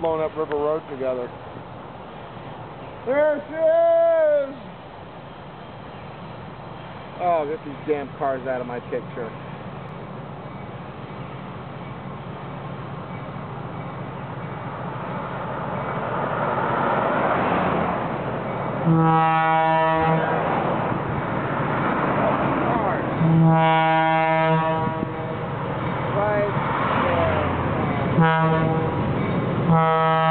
blowing up River Road together. There she is! Oh, get these damn cars out of my picture. Right there.